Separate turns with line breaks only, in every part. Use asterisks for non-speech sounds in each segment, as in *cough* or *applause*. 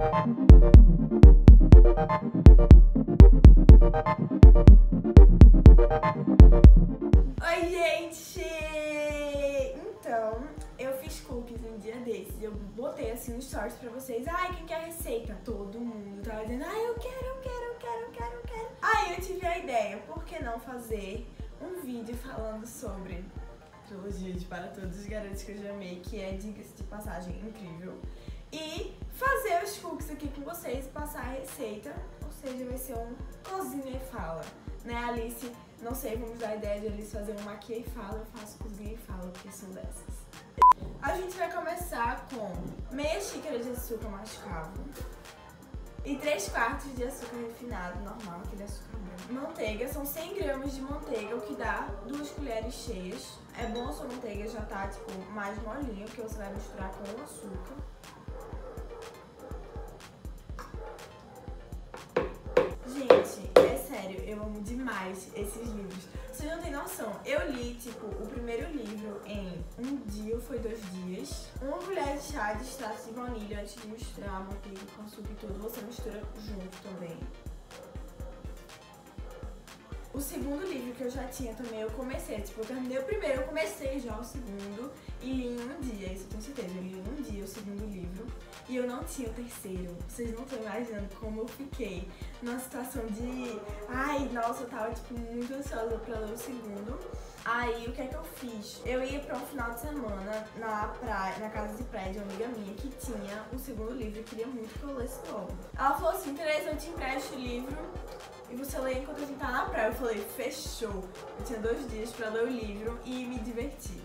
Oi, gente! Então, eu fiz cookies um dia desses. Eu botei assim no stories pra vocês. Ai, quem quer receita? Todo mundo tava dizendo, ai, eu quero, eu quero, eu quero, eu quero, eu quero. Aí eu tive a ideia, por que não fazer um vídeo falando sobre trilogia de Para Todos os Garotos que eu já amei, que é, diga-se de passagem, incrível. E fazer os cookies aqui com vocês, passar a receita, ou seja, vai ser um cozinha e fala. Né, Alice? Não sei, vamos dar a ideia de Alice fazer um maquia e fala, eu faço cozinha e fala, porque são dessas. A gente vai começar com meia xícara de açúcar mascavo e 3 quartos de açúcar refinado, normal, aquele açúcar branco. Manteiga, são 100 gramas de manteiga, o que dá 2 colheres cheias. É bom a sua manteiga já tá, tipo, mais molinha, porque você vai misturar com o açúcar. Amo demais esses livros. Vocês não têm noção. Eu li, tipo, o primeiro livro em um dia foi dois dias. Uma colher de chá de extrato de baunilha antes de misturar manteiga com açúcar e tudo. Você mistura junto também. O segundo livro que eu já tinha também, eu comecei. Tipo, eu terminei o primeiro, eu comecei já o segundo e li em um dia, isso eu tenho certeza. Eu li em um dia o segundo livro e eu não tinha o terceiro. Vocês não estão imaginando como eu fiquei numa situação de. Ai, nossa, eu tava tipo muito ansiosa pra ler o segundo. Aí o que é que eu fiz? Eu ia pra um final de semana na praia, na casa de praia de uma amiga minha que tinha o segundo livro e queria muito que eu lesse logo. Ela falou assim, Tereza, eu te empresto o livro e você lê enquanto a gente tá na praia. Eu falei, fechou. Eu tinha dois dias pra ler o livro e me divertir.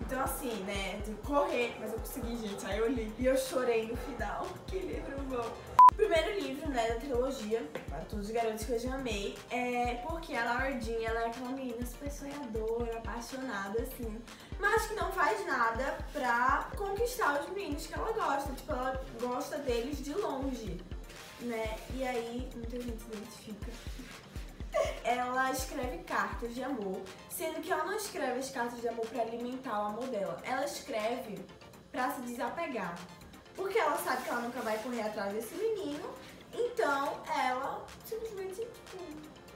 Então assim, né, de correr, mas eu consegui, gente. Aí eu li e eu chorei no final. *laughs* Que livro bom. Primeiro livro, né, da trilogia, para todos os garotos que eu já amei, é porque a Laura Jean, ela é aquela menina super sonhadora, apaixonada, assim, mas que não faz nada pra conquistar os meninos que ela gosta. Tipo, ela gosta deles de longe, né? E aí, muita gente se identifica. Ela escreve cartas de amor, sendo que ela não escreve as cartas de amor pra alimentar o amor dela. Ela escreve pra se desapegar. Porque ela sabe que ela nunca vai correr atrás desse menino, então ela simplesmente tipo,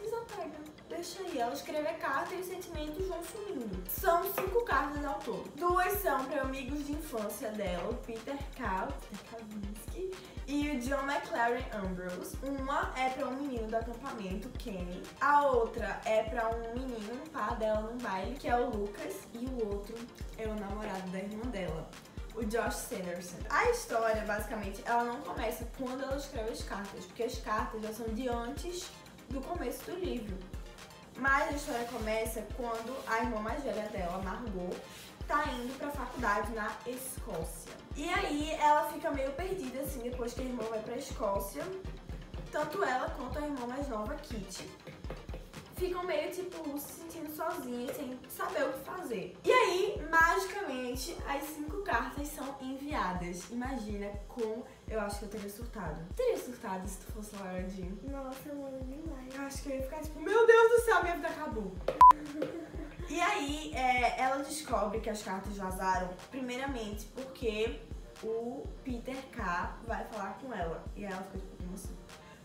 desapega. Deixa aí, ela escreve a carta e os sentimentos vão sumindo. São cinco cartas ao todo. Duas são para amigos de infância dela, o Peter K, Kavinsky, e o John McLaren Ambrose. Uma é para um menino do acampamento, Kenny. A outra é para um menino, um par dela num baile, que é o Lucas. E o outro é o namorado da irmã dela, o Josh Sanderson. A história, basicamente, ela não começa quando ela escreve as cartas, porque as cartas já são de antes do começo do livro. Mas a história começa quando a irmã mais velha dela, Margot, tá indo pra faculdade na Escócia. E aí ela fica meio perdida, assim, depois que a irmã vai pra Escócia. Tanto ela quanto a irmã mais nova, Kitty, ficam meio, tipo, se sentindo sozinhas, sem saber o que fazer. E aí, magicamente, as cinco cartas são enviadas. Imagina como eu acho que eu teria surtado. Teria surtado se tu fosse Laura Jean.
Nossa, eu amo demais.
Eu acho que eu ia ficar tipo, meu Deus do céu, minha vida acabou. E aí, é, ela descobre que as cartas vazaram, primeiramente porque o Peter K vai falar com ela. E ela fica tipo, assim?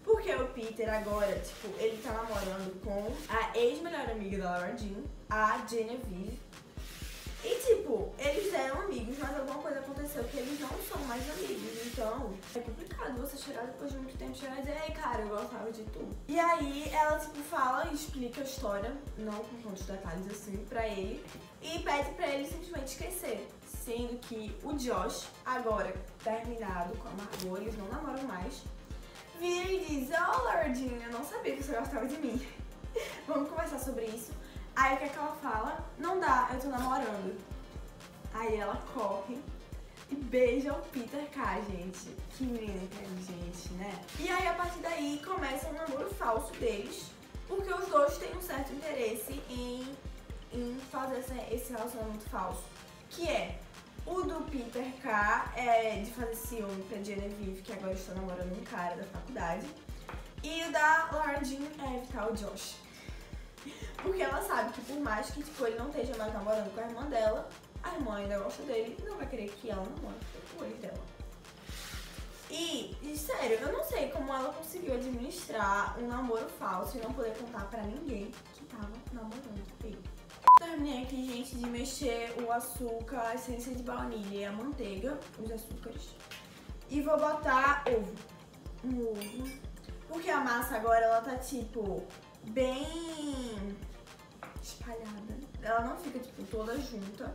Porque o Peter agora, tipo, ele tá namorando com a ex-melhor amiga da Laura Jean, a Genevieve. E tipo, eles eram amigos, mas alguma coisa aconteceu que eles não mais amigos. Então, é complicado você chegar depois de muito tempo chegar e dizer, ei cara, eu gostava de tu. E aí ela, tipo, fala e explica a história, não com tantos detalhes assim, pra ele. E pede pra ele simplesmente esquecer. Sendo que o Josh, agora terminado com a Margot, eles não namoram mais vira e diz, oh, Lordinha, eu não sabia que você gostava de mim. *laughs* Vamos conversar sobre isso. Aí o que, é que ela fala? Não dá, eu tô namorando. Aí ela corre e beija o Peter K, gente. Que menina inteligente, né? E aí a partir daí começa um namoro falso deles, porque os dois têm um certo interesse em, em fazer esse relacionamento falso. Que é o do Peter K é de fazer ciúme pra Genevieve, que agora está namorando um cara da faculdade. E o da Laura Jean é evitar o Josh. *laughs* Porque ela sabe que por mais que tipo, ele não esteja mais namorando com a irmã dela, a irmã ainda gosta dele e não vai querer que ela namore com o ex dela. E, E sério, eu não sei como ela conseguiu administrar um namoro falso e não poder contar pra ninguém que tava namorando ele. Terminei aqui, gente, de mexer o açúcar, a essência de baunilha e a manteiga, os açúcares. E vou botar ovo. Um ovo. Porque a massa agora, ela tá, tipo, bem espalhada. Ela não fica, tipo, toda junta.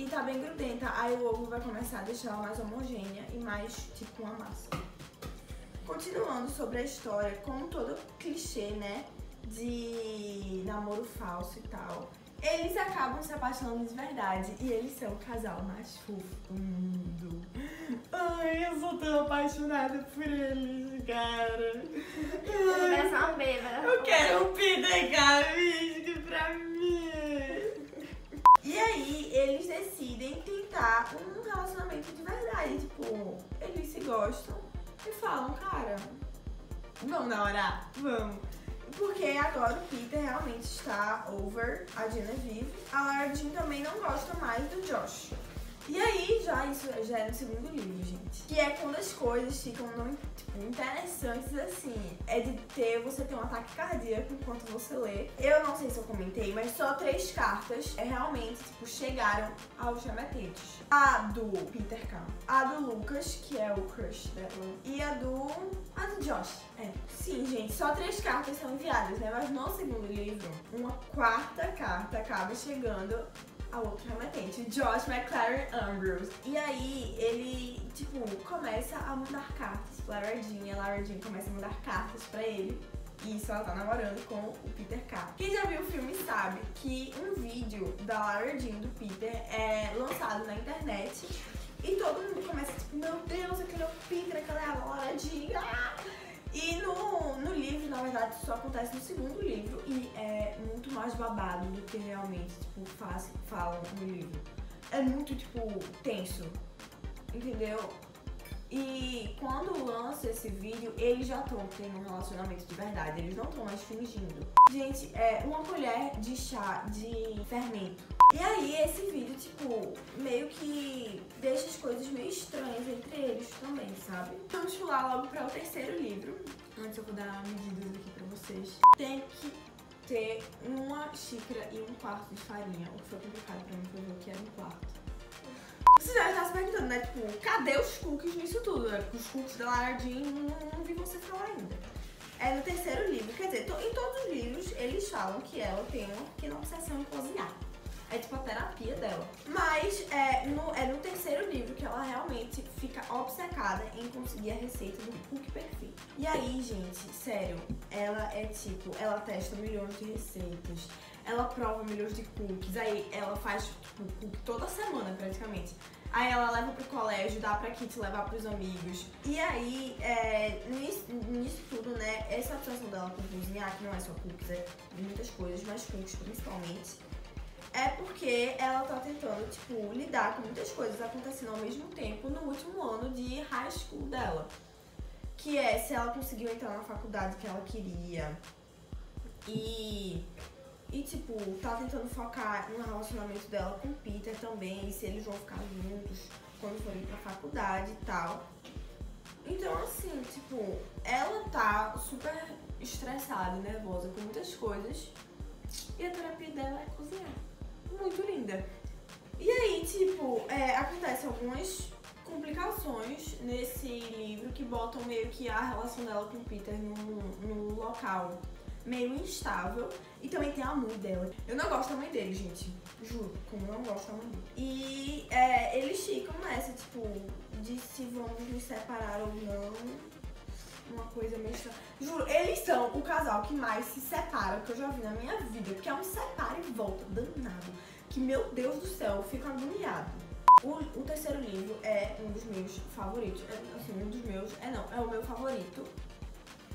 E tá bem grudenta. Aí o ovo vai começar a deixar ela mais homogênea e mais, tipo, uma massa. Continuando sobre a história, como todo clichê, né? De namoro falso e tal. Eles acabam se apaixonando de verdade e eles são o casal mais fofo do mundo. Ai, eu sou tão apaixonada por eles, cara.
Bêbada.
Eu quero um Peter Kavinsky pra mim. E aí, eles decidem tentar um relacionamento de verdade. Tipo, eles se gostam e falam, cara, vamos namorar? Vamos. Porque agora o Peter realmente está over a Genevieve. A Lara Jean também não gosta mais do Josh. E aí, já isso já é no segundo livro, gente. Que é quando as coisas ficam não, tipo, interessantes assim. É de ter você ter um ataque cardíaco enquanto você lê. Eu não sei se eu comentei, mas só três cartas é realmente, tipo, chegaram aos remetentes. A do Peter K, a do Lucas, que é o crush dela, e a do. a do Josh. É. Sim, gente, só três cartas são enviadas, né? Mas no segundo livro, uma quarta carta acaba chegando a outro remetente, Josh McLaren Ambrose. E aí ele, tipo, começa a mandar cartas pra Lara Jean, a Lara Jean começa a mandar cartas pra ele. E isso ela tá namorando com o Peter K. Quem já viu o filme sabe que um vídeo da Lara Jean do Peter é lançado na internet e todo mundo começa tipo, meu Deus, aquele é o Peter, aquela é a Lara Jean. Ah! E no, no livro, na verdade, isso só acontece no segundo livro e é muito mais babado do que realmente, tipo, faz, falam no livro. É muito, tipo, tenso, entendeu? E quando lança esse vídeo, eles já estão tendo um relacionamento de verdade, eles não estão mais fingindo. Gente, é uma colher de chá de fermento. E aí esse vídeo, tipo, meio que deixa as coisas meio estranhas entre eles também, sabe? Vamos pular logo para o terceiro livro. Antes eu vou dar medidas aqui pra vocês. Tem que ter uma xícara e um quarto de farinha. O que foi complicado pra mim foi o que era um quarto. Você já está se perguntando, né? Tipo, cadê os cookies nisso tudo? Né? Os cookies da Laradinha, não, não vi você falar ainda. É no terceiro livro, quer dizer, em todos os livros eles falam que ela tem uma pequena obsessão em cozinhar. É tipo a terapia dela. Mas é no, é no terceiro livro que ela realmente fica obcecada em conseguir a receita do cookie perfeito. E aí, gente, sério, ela é tipo, ela testa milhões de receitas, ela prova milhões de cookies, aí ela faz tipo, cookie toda semana praticamente. Aí ela leva pro colégio, dá pra Kit levar pros amigos. E aí, é, nisso, nisso tudo, né, essa obsessão dela com cozinhar, que não é só cookies, é muitas coisas, mas cookies principalmente, é porque ela tá tentando, tipo, lidar com muitas coisas acontecendo ao mesmo tempo no último ano de high school dela. Que é se ela conseguiu entrar na faculdade que ela queria. E e, tipo, tá tentando focar no relacionamento dela com Peter também, e se eles vão ficar juntos quando forem pra faculdade e tal. Então, assim, tipo, ela tá super estressada e nervosa com muitas coisas. E a terapia dela é cozinhar. Muito linda. E aí, tipo, é, acontecem algumas complicações nesse livro que botam meio que a relação dela com o Peter num local meio instável. E também tem a mãe dela. Eu não gosto da mãe dele, gente. Juro, como eu não gosto da mãe dele. E é, eles ficam nessa, tipo, de se vamos nos separar ou não. Uma coisa meio estranha. Juro, eles são o casal que mais se separa que eu já vi na minha vida. Porque é um separa e volta, danado. Que, meu Deus do céu, eu fico agoniado. O, o, terceiro livro é um dos meus favoritos. É, assim, um dos meus. É não, é o meu favorito.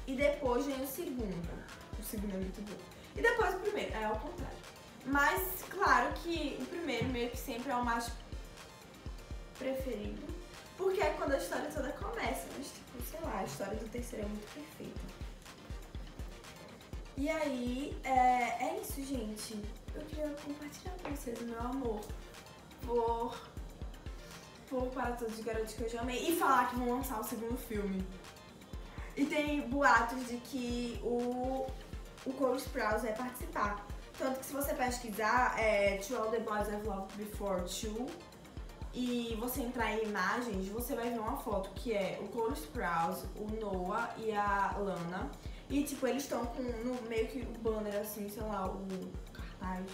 E depois vem o segundo segundo é muito bom. E depois o primeiro, é ao contrário. Mas, claro que o primeiro meio que sempre é o mais preferido. Porque é quando a história toda começa. Mas, tipo, sei lá, a história do terceiro é muito perfeita. E aí, é, é isso, gente. Eu queria compartilhar com vocês o meu amor por, por Para Todos os Garotos que eu já amei. E falar que vão lançar o segundo filme. E tem boatos de que o, o Cole Sprouse vai participar. Tanto que se você pesquisar é, To All The Boys I've Loved Before Two e você entrar em imagens, você vai ver uma foto que é o Cole Sprouse, o Noah e a Lana. E tipo, eles estão com no meio que o banner assim, sei lá, o cartaz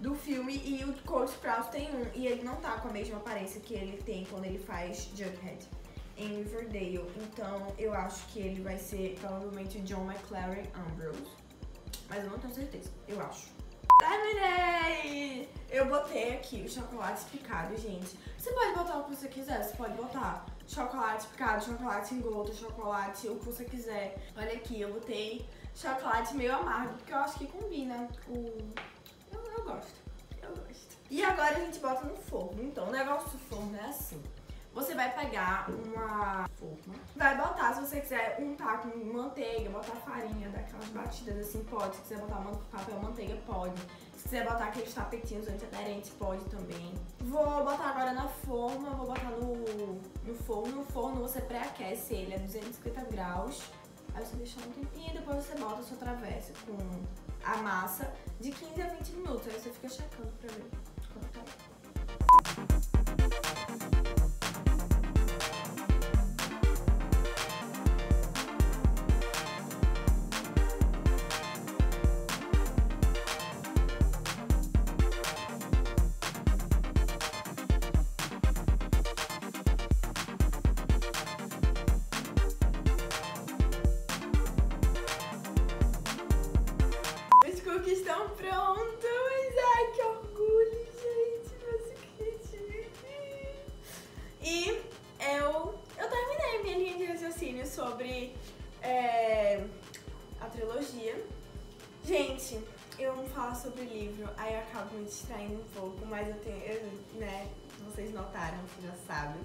do filme e o Cole Sprouse tem um e ele não tá com a mesma aparência que ele tem quando ele faz Jughead em Riverdale. Então eu acho que ele vai ser provavelmente o John McLaren Ambrose. Mas eu não tenho certeza, eu acho. Terminei! Eu botei aqui o chocolate picado, gente. Você pode botar o que você quiser, você pode botar chocolate picado, chocolate em gota, chocolate, o que você quiser. Olha aqui, eu botei chocolate meio amargo, porque eu acho que combina com... Eu, eu gosto, eu gosto. E agora a gente bota no forno. Então, o negócio do forno é assim. Você vai pegar uma forma, vai botar, se você quiser untar com manteiga, botar farinha, daquelas batidas assim, pode. Se quiser botar papel manteiga, pode. Se quiser botar aqueles tapetinhos antiaderentes, pode também. Vou botar agora na forma, vou botar no, no forno. No forno você pré-aquece ele a 250 graus. Aí você deixa um tempinho e depois você bota a sua travessa com a massa de 15 a 20 minutos. Aí você fica checando pra ver quanto tá. É, a trilogia. Gente, eu não falo sobre livro, aí eu acabo me distraindo um pouco, mas eu tenho, eu, né, vocês notaram, já sabem.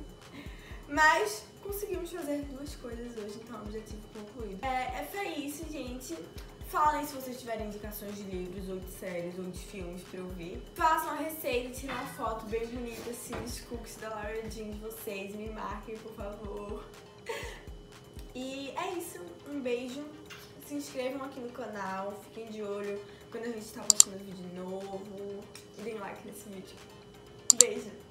Mas conseguimos fazer duas coisas hoje, então objetivo concluído. É, é foi isso, gente. Falem se vocês tiverem indicações de livros, ou de séries, ou de filmes pra eu ver. Façam a receita, tirem uma foto bem bonita assim dos cookies da Laura Jean de vocês. Me marquem, por favor. E é isso. Um beijo. Se inscrevam aqui no canal. Fiquem de olho quando a gente tá postando vídeo novo. E deem like nesse vídeo. Beijo.